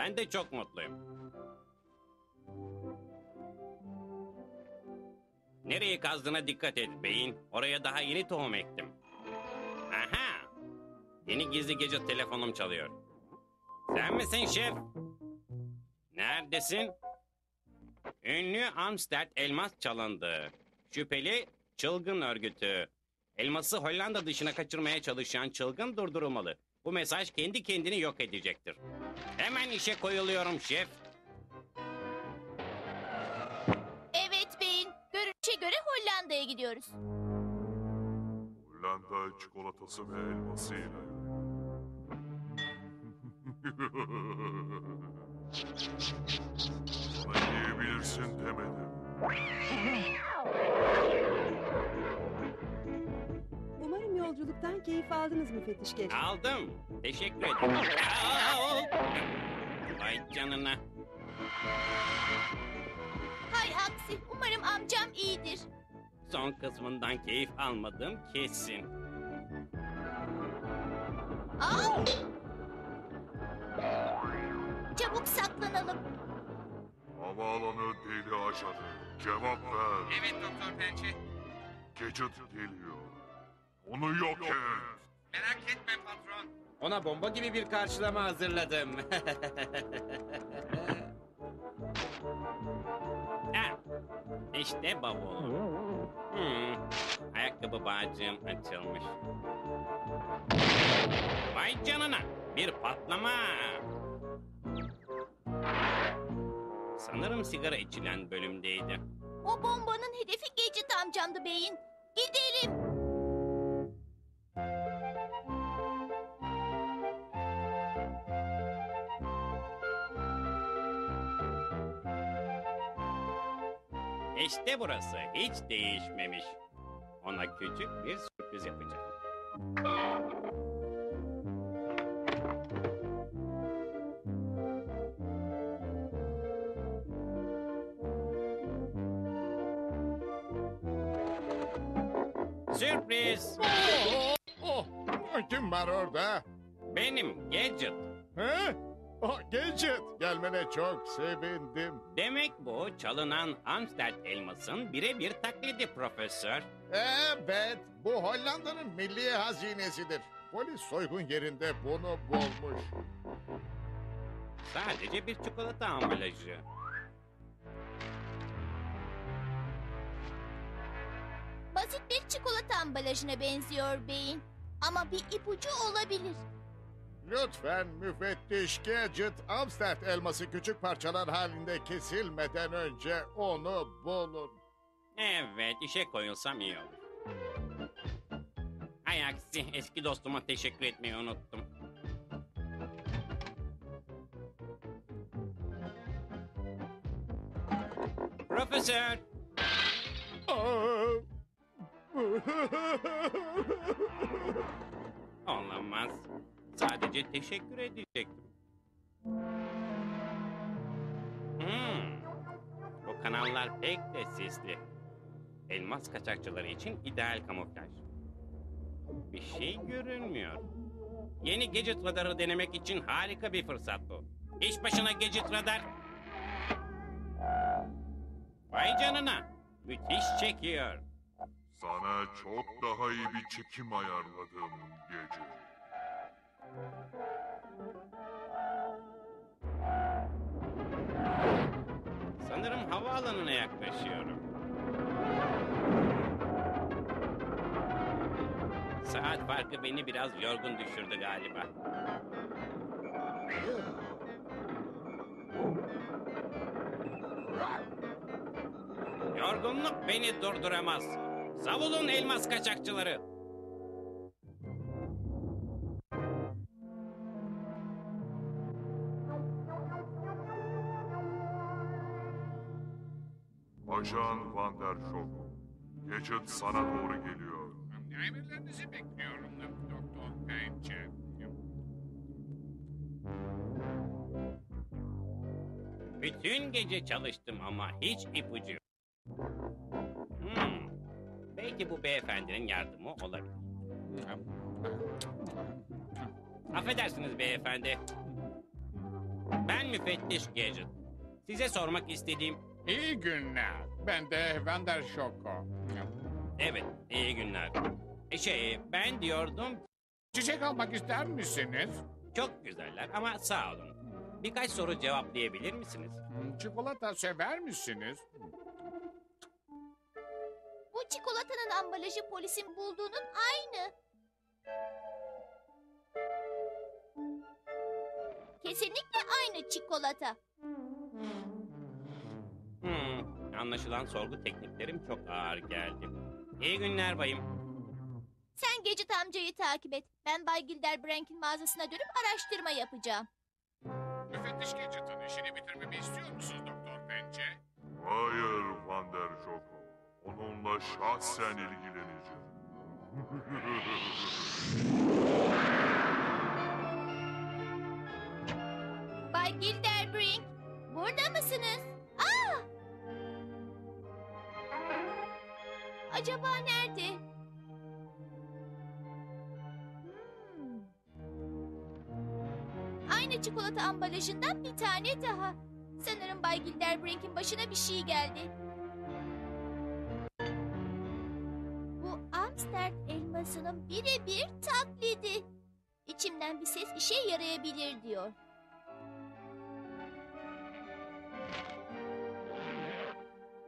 ben de çok mutluyum. Nereye kazdığına dikkat et beyin. Oraya daha yeni tohum ektim. Aha! Yeni gizli gece telefonum çalıyor. Sen misin şef? Neredesin? Ünlü Amsterdam elmas çalındı. Şüpheli çılgın örgütü. Elması Hollanda dışına kaçırmaya çalışan çılgın durdurulmalı. Bu mesaj kendi kendini yok edecektir. Hemen işe koyuluyorum şef. Evet beyin. Görünüşe göre Hollanda'ya gidiyoruz. Hollanda çikolatası ve elmasıyla. Sana yiyebilirsin demedim. Yolculuktan keyif aldınız müfettiş Gecit. Aldım. Teşekkür ederim. Aa! Vay canına. Hay aksi. Umarım amcam iyidir. Son kısmından keyif almadım kesin. Au! Çabuk saklanalım. Havaalanı deli ajanı. Cevap ver. Evet Doktor Pençe. Gadget geliyor. Onu yok et. Merak etme patron. Ona bomba gibi bir karşılama hazırladım. Ha, işte bavul. Hmm, ayakkabı bağcığım açılmış. Vay canına. Bir patlama. Sanırım sigara içilen bölümdeydi. O bombanın hedefi Gecit amcamdı beyin. Gidelim. İşte burası hiç değişmemiş. Ona küçük bir sürpriz yapacağım. Sürpriz! Oh, kim var orada? Benim Gadget. He? Oh, Gadget, gelmene çok sevindim. Demek bu çalınan Amsterdam elmasın birebir taklidi profesör. Evet, bu Hollanda'nın milli hazinesidir. Polis soygun yerinde bunu bulmuş. Sadece bir çikolata ambalajı. Basit bir çikolata ambalajına benziyor beyin. Ama bir ipucu olabilir. Lütfen müfettiş Gadget, Amsterdam elması küçük parçalar halinde kesilmeden önce onu bulun. Evet, işe koyulsam iyi olur. Hay aksi, eski dostuma teşekkür etmeyi unuttum. Profesör, olamaz. Sadece teşekkür edecektim. Hmm, bu kanallar pek de sisli. Elmas kaçakçıları için ideal kamuflaj. Bir şey görünmüyor. Yeni Gadget Radar'ı denemek için harika bir fırsat bu. İş başına Gadget Radar. Vay canına. Müthiş çekiyor. Sana çok daha iyi bir çekim ayarladım gece. Sanırım havaalanına yaklaşıyorum. Saat farkı beni biraz yorgun düşürdü galiba. Yorgunluk beni durduramaz. Savulun elmas kaçakçıları. Ajan Van der Schock. Gadget sana doğru geliyor. Emirlerinizi bekliyorum Doktor Pençe. Bütün gece çalıştım ama hiç ipucu yok. Hmm, belki bu beyefendinin yardımı olabilir. Affedersiniz beyefendi. Ben müfettiş Gadget. Size sormak istediğim... İyi günler. Ben de Vander Şoko. Evet, iyi günler. E şey, ben diyordum Çiçek almak ister misiniz? çok güzeller ama sağ olun. Birkaç soru cevaplayabilir misiniz? Hmm, Çikolata sever misiniz? Bu çikolatanın ambalajı polisin bulduğunun aynı. Kesinlikle aynı çikolata. Anlaşılan sorgu tekniklerim çok ağır geldi. İyi günler bayım. Sen Gecit amcayı takip et. Ben Bay Gilderbrank'in mağazasına dönüp araştırma yapacağım. Müfettiş Gadget'ın işini bitirmemi istiyor musunuz Doktor Pençe? Hayır Van der Schoko. Onunla şahsen ilgileneceğim. Bay Gilderbrink, burada mısınız? Acaba nerede? Hmm. Aynı çikolata ambalajından bir tane daha. Sanırım Bay Gilderbrink'in başına bir şey geldi. Bu Amsterdam elmasının birebir taklidi. İçimden bir ses işe yarayabilir diyor.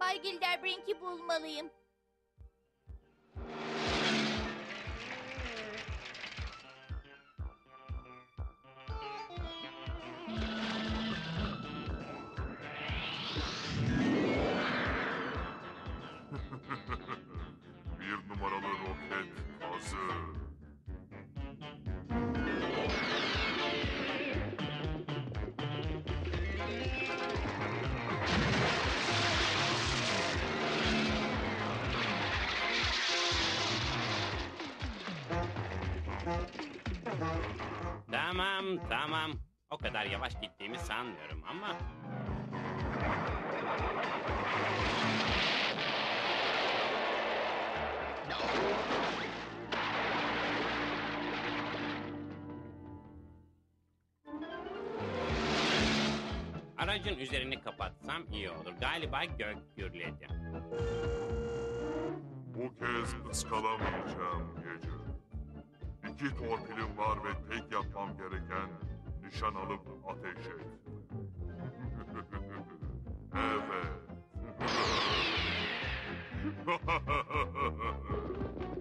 Bay Gilderbrink'i bulmalıyım. Tamam. O kadar yavaş gittiğimi sanmıyorum ama... Aracın üzerini kapatsam iyi olur. Galiba gök gürledi. Bu kez ıskalamayacağım gece. İki torpilim var ve tek yapmam gereken nişan alıp ateş et. evet.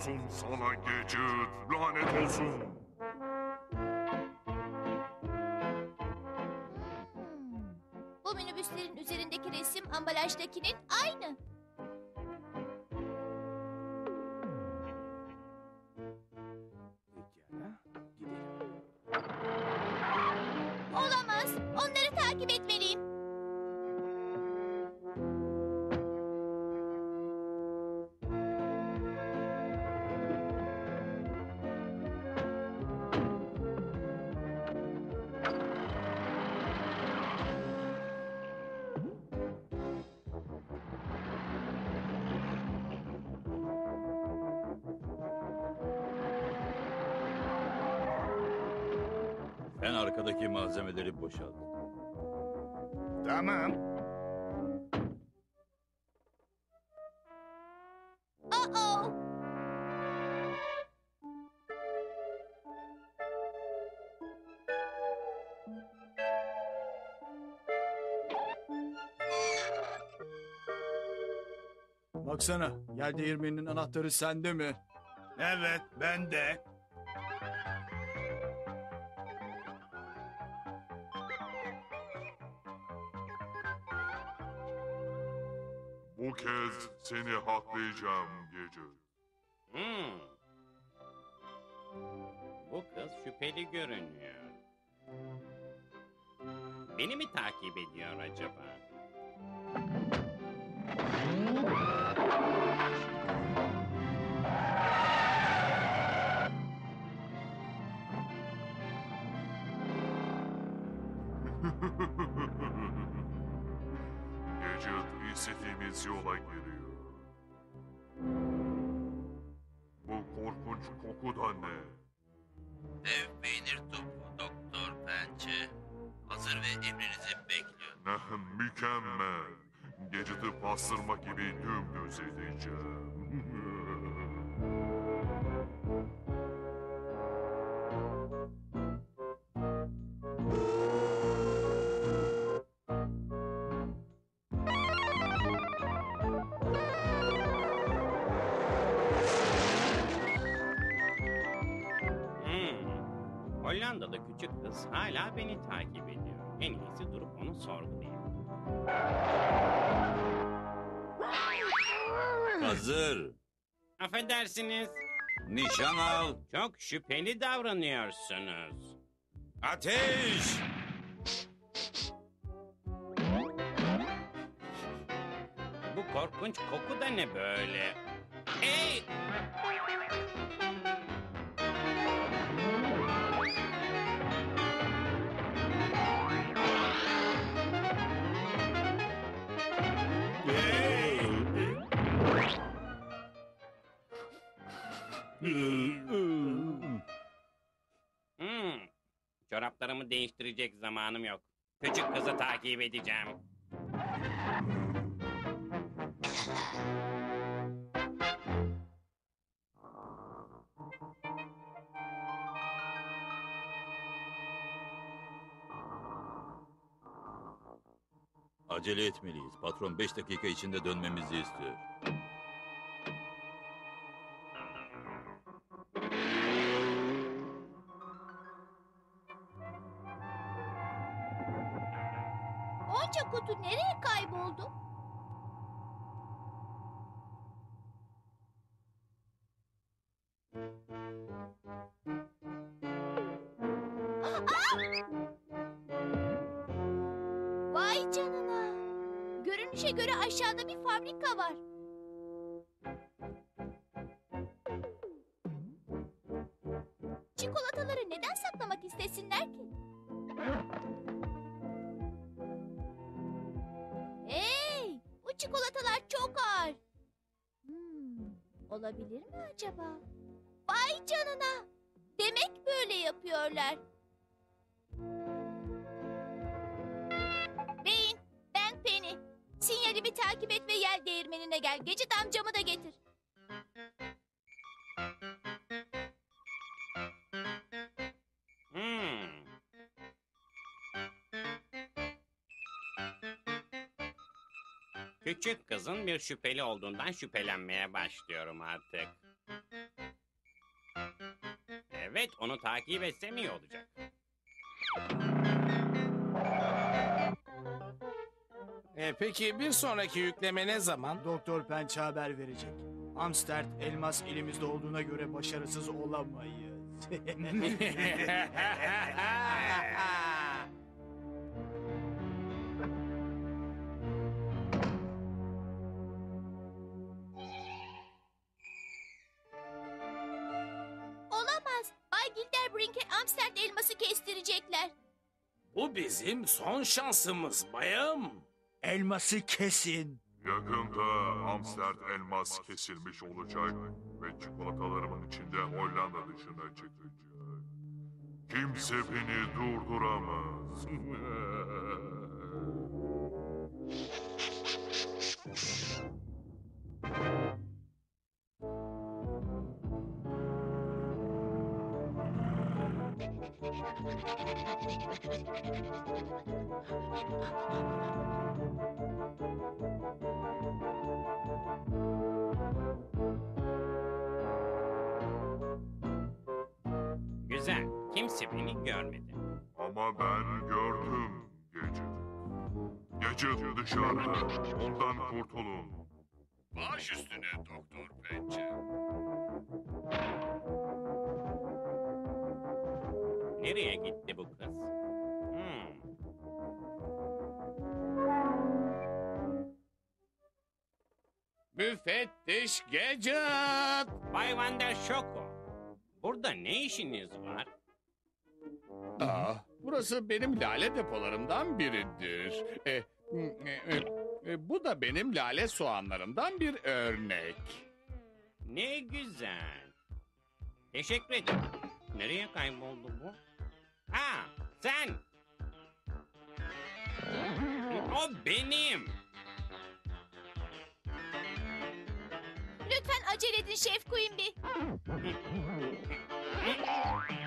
olsun sana gece, lanet olsun. Hmm. Bu minibüslerin üzerindeki resim ambalajdakinin aynı. Olamaz. Onları takip etmeliyim. Malzemeleri boşalt. Tamam. Uh-oh. Baksana, yel değirmeninin anahtarı sende mi? Evet, ben de. Seni haklayacağım gece. Hmm. Bu kız şüpheli görünüyor. Beni mi takip ediyor acaba? Gadget istediğimiz yola giriyor. Korkunç koku da ne? Dev peynir topu Doktor Pençe hazır ve emrinizi bekliyor. Mükemmel. Gadget'ı pastırma gibi dümdüz edeceğim. Affedersiniz. Nişan al. Çok şüpheli davranıyorsunuz. Ateş! Bu korkunç koku da ne böyle? Hey! Hmm. Çoraplarımı değiştirecek zamanım yok. Küçük kızı takip edeceğim. Acele etmeliyiz. Patron 5 dakika içinde dönmemizi istiyor. Görünüşe göre aşağıda bir fabrika var. Çikolataları neden saklamak istesinler ki? Hey, bu çikolatalar çok ağır. Hmm, olabilir mi acaba? Vay canına. Demek böyle yapıyorlar. Gel. Gecit amcamı da getir. Hmm. Küçük kızın bir şüpheli olduğundan şüphelenmeye başlıyorum artık. Evet, onu takip etsem iyi olacak. E, peki bir sonraki yükleme ne zaman? Doktor Pençe haber verecek. Amsterd elmas elimizde olduğuna göre başarısız olamayız. Olamaz. Bay Gilderbrink'e Amsterdam elması kestirecekler. Bu bizim son şansımız bayım. Elması kesin. Yakında Amsterdam elmas kesilmiş olacak ve çikolatalarımın içinde Hollanda dışına çıkacak. Kimse beni durduramaz. Güzel, kimse beni görmedi. Ama ben gördüm Gecit. Gecit dışarıda. Ondan kurtulun. Baş üstüne Doktor Pençe. Nereye gitti bu kız? Hmm. Müfettiş Gadget. Bay Van der Schoko. Burada ne işiniz var? Aa, burası benim lale depolarımdan biridir. E, e, e, e, bu da benim lale soğanlarımdan bir örnek. Ne güzel. Teşekkür ederim. Nereye kayboldu bu? Ha, sen. O benim. Lütfen acele edin Şef Quimby.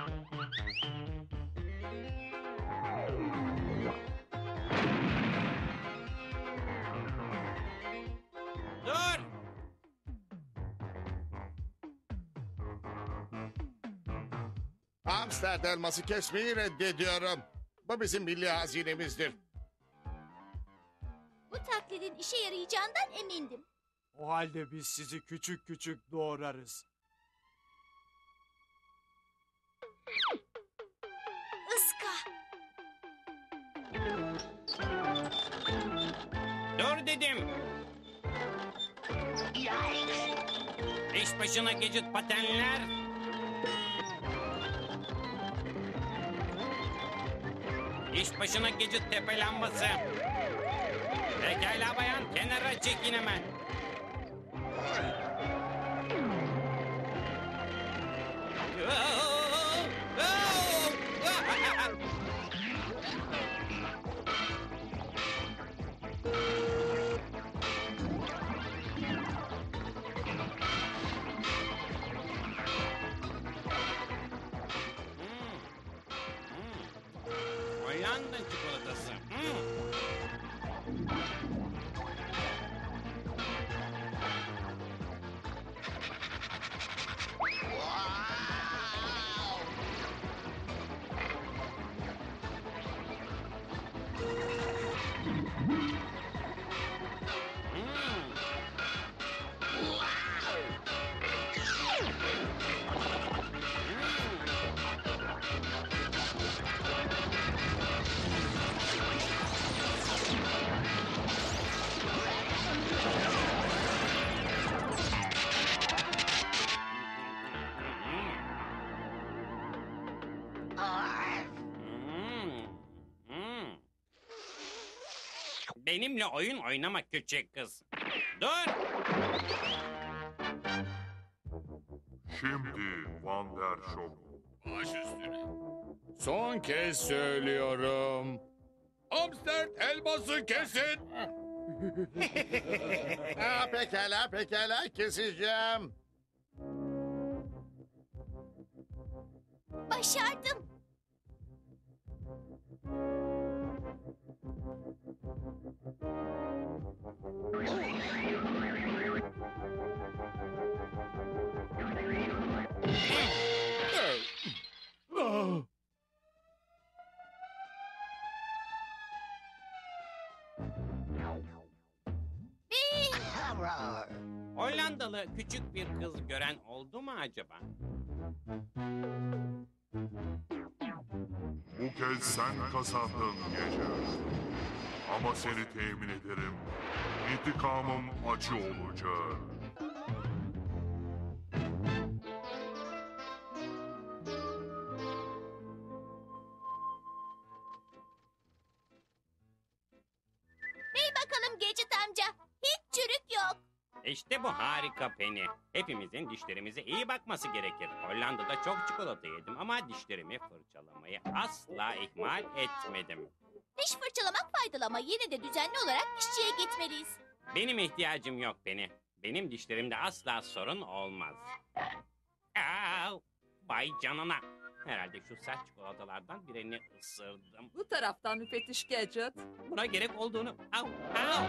Amsterdam elması kesmeyi reddediyorum. Bu bizim milli hazinemizdir. Bu taklidin işe yarayacağından emindim. O halde biz sizi küçük küçük doğrarız. Iska. Dur dedim. İş başına gecit patenler. İş başına gecit tepe lambası. Pekala bayan kenara çekin hemen. Benimle oyun oynama küçük kız. Dur. Şimdi Van der Schoko. Baş üstüne. Son kez söylüyorum. Amsterdam elması kesin. Ha, pekala pekala keseceğim. Başardım. Hollandalı küçük bir kız gören oldu mu acaba? Bu kez sen kazandın gece. Ama seni temin ederim. İntikamım acı olacak. Bil bakalım Gecit amca. Hiç çürük yok. İşte bu harika Penny. Hepimizin dişlerimize iyi bakması gerekir. Hollanda'da çok çikolata yedim ama dişlerimi fırçalamayı asla ihmal etmedim. Diş fırçalamak faydalı ama yine de düzenli olarak dişçiye gitmeliyiz. Benim ihtiyacım yok Penny. Benim dişlerimde asla sorun olmaz. Au! Vay canına. Herhalde şu sert çikolatalardan birini ısırdım. Bu taraftan müfettiş Gadget. Buna gerek olduğunu... Au! Au!